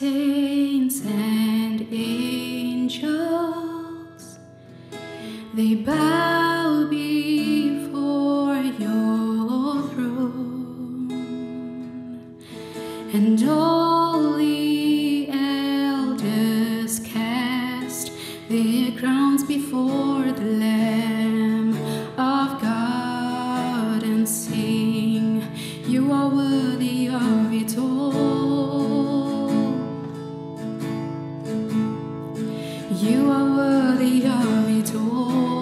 saints and angels, they bow before your throne, and all. You are worthy of it all.